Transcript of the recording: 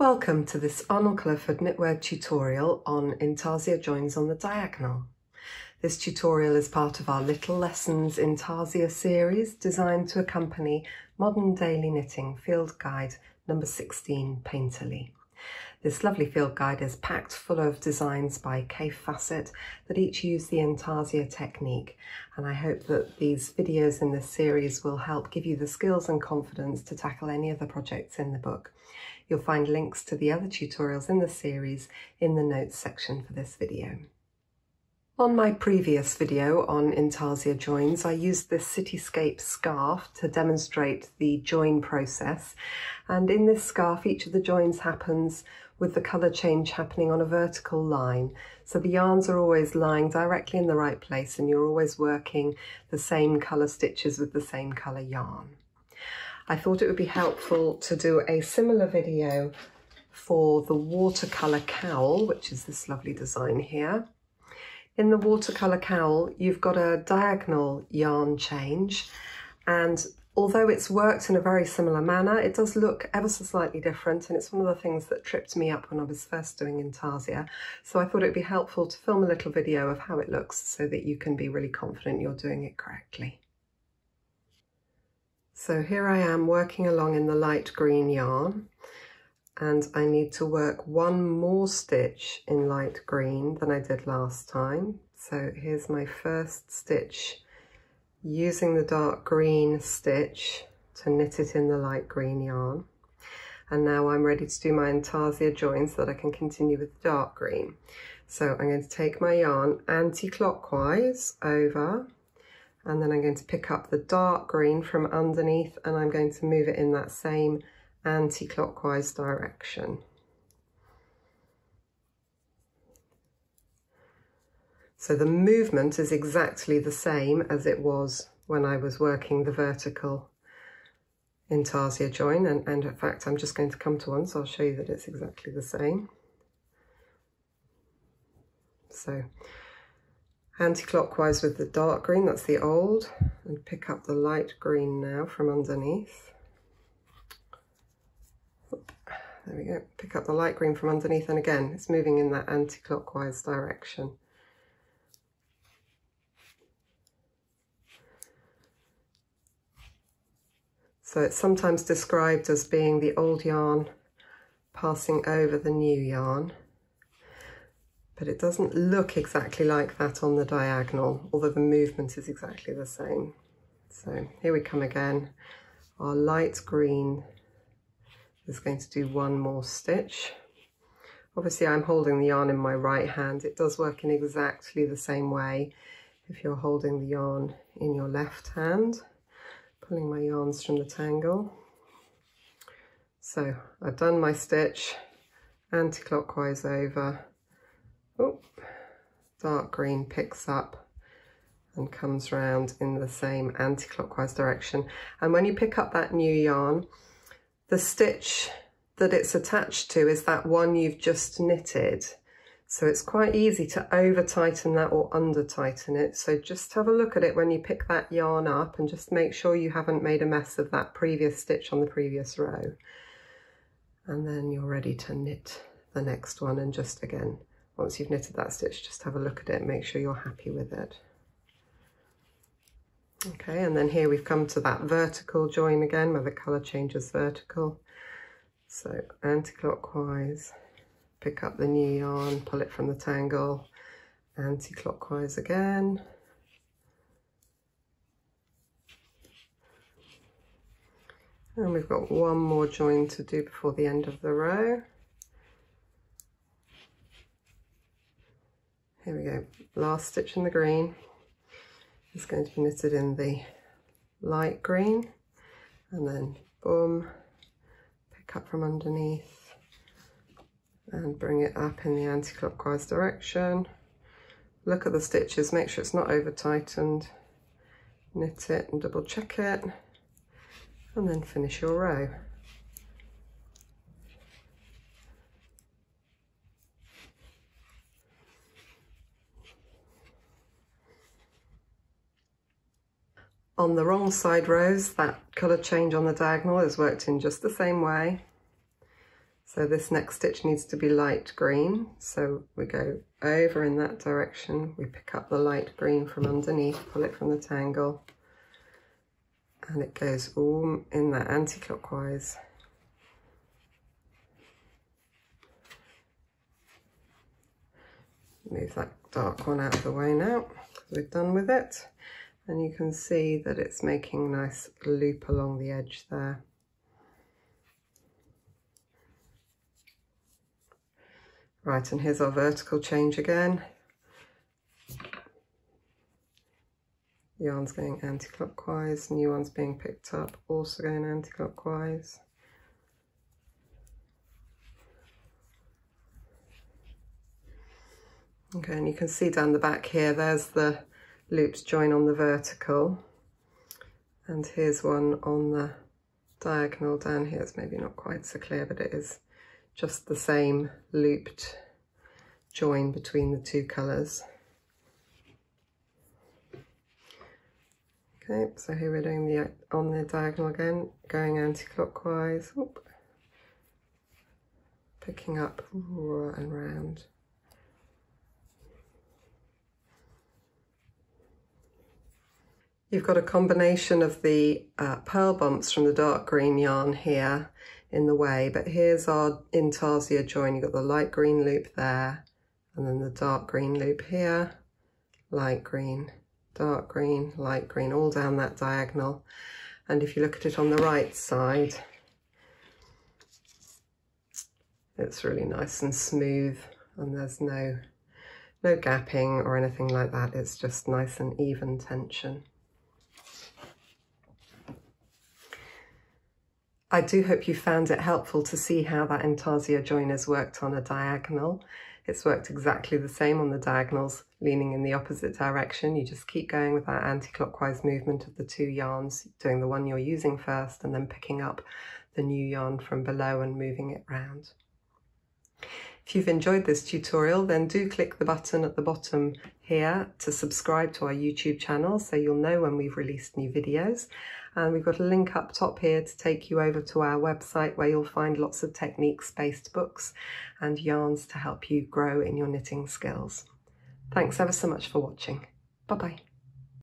Welcome to this Arnall-Culliford knitwear tutorial on intarsia joins on the diagonal. This tutorial is part of our Little Lessons Intarsia series designed to accompany Modern Daily Knitting Field Guide number 16 Painterly. This lovely field guide is packed full of designs by Kaffe Fassett that each use the intarsia technique and I hope that these videos in this series will help give you the skills and confidence to tackle any of the projects in the book. You'll find links to the other tutorials in the series in the notes section for this video. On my previous video on intarsia joins, I used this cityscape scarf to demonstrate the join process. And in this scarf, each of the joins happens with the colour change happening on a vertical line. So the yarns are always lying directly in the right place and you're always working the same colour stitches with the same colour yarn. I thought it would be helpful to do a similar video for the watercolour cowl, which is this lovely design here. In the watercolour cowl, you've got a diagonal yarn change, and although it's worked in a very similar manner, it does look ever so slightly different, and it's one of the things that tripped me up when I was first doing Intarsia. So I thought it'd be helpful to film a little video of how it looks so that you can be really confident you're doing it correctly. So here I am working along in the light green yarn and I need to work one more stitch in light green than I did last time. So here's my first stitch using the dark green stitch to knit it in the light green yarn. And now I'm ready to do my intarsia join so that I can continue with the dark green. So I'm going to take my yarn anti-clockwise over and then I'm going to pick up the dark green from underneath and I'm going to move it in that same anti-clockwise direction. So the movement is exactly the same as it was when I was working the vertical intarsia join and, and in fact I'm just going to come to one so I'll show you that it's exactly the same. So anti-clockwise with the dark green, that's the old, and pick up the light green now from underneath. There we go, pick up the light green from underneath and again it's moving in that anti-clockwise direction. So it's sometimes described as being the old yarn passing over the new yarn but it doesn't look exactly like that on the diagonal, although the movement is exactly the same. So here we come again. Our light green is going to do one more stitch. Obviously I'm holding the yarn in my right hand. It does work in exactly the same way if you're holding the yarn in your left hand. Pulling my yarns from the tangle. So I've done my stitch anti-clockwise over oh, dark green picks up and comes round in the same anti-clockwise direction. And when you pick up that new yarn, the stitch that it's attached to is that one you've just knitted. So it's quite easy to over tighten that or under tighten it. So just have a look at it when you pick that yarn up and just make sure you haven't made a mess of that previous stitch on the previous row. And then you're ready to knit the next one and just again once you've knitted that stitch, just have a look at it, make sure you're happy with it. Okay, and then here we've come to that vertical join again, where the colour changes vertical. So anti-clockwise, pick up the new yarn, pull it from the tangle, anti-clockwise again. And we've got one more join to do before the end of the row. Here we go, last stitch in the green is going to be knitted in the light green and then boom, pick up from underneath and bring it up in the anti-clockwise direction. Look at the stitches, make sure it's not over tightened, knit it and double check it and then finish your row. On the wrong side rows, that colour change on the diagonal is worked in just the same way. So this next stitch needs to be light green. So we go over in that direction. We pick up the light green from underneath, pull it from the tangle. And it goes all in that anti-clockwise. Move that dark one out of the way now. We're done with it. And you can see that it's making a nice loop along the edge there. Right, and here's our vertical change again. Yarn's going anti-clockwise, new one's being picked up, also going anti-clockwise. Okay, and you can see down the back here, there's the loops join on the vertical. And here's one on the diagonal down here. It's maybe not quite so clear, but it is just the same looped join between the two colours. Okay, so here we're doing the on the diagonal again, going anti-clockwise, picking up and round. You've got a combination of the uh, purl bumps from the dark green yarn here in the way, but here's our intarsia join. You've got the light green loop there, and then the dark green loop here, light green, dark green, light green, all down that diagonal. And if you look at it on the right side, it's really nice and smooth and there's no, no gapping or anything like that. It's just nice and even tension. I do hope you found it helpful to see how that intarsia join has worked on a diagonal. It's worked exactly the same on the diagonals, leaning in the opposite direction. You just keep going with that anti-clockwise movement of the two yarns, doing the one you're using first and then picking up the new yarn from below and moving it round. If you've enjoyed this tutorial, then do click the button at the bottom here to subscribe to our YouTube channel so you'll know when we've released new videos. And we've got a link up top here to take you over to our website where you'll find lots of techniques-based books and yarns to help you grow in your knitting skills. Thanks ever so much for watching. Bye-bye.